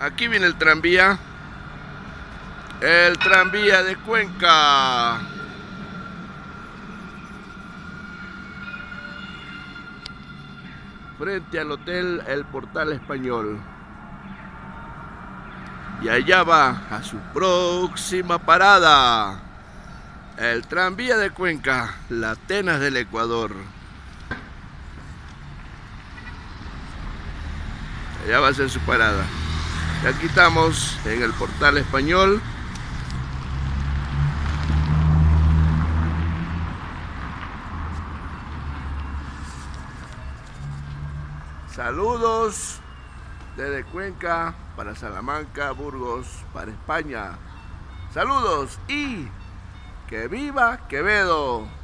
Aquí viene el tranvía. El tranvía de Cuenca. Frente al hotel El Portal Español. Y allá va a su próxima parada. El tranvía de Cuenca, la Atenas del Ecuador. Allá va a ser su parada. Y aquí estamos en el portal español. Saludos desde Cuenca para Salamanca, Burgos, para España. Saludos y que viva Quevedo.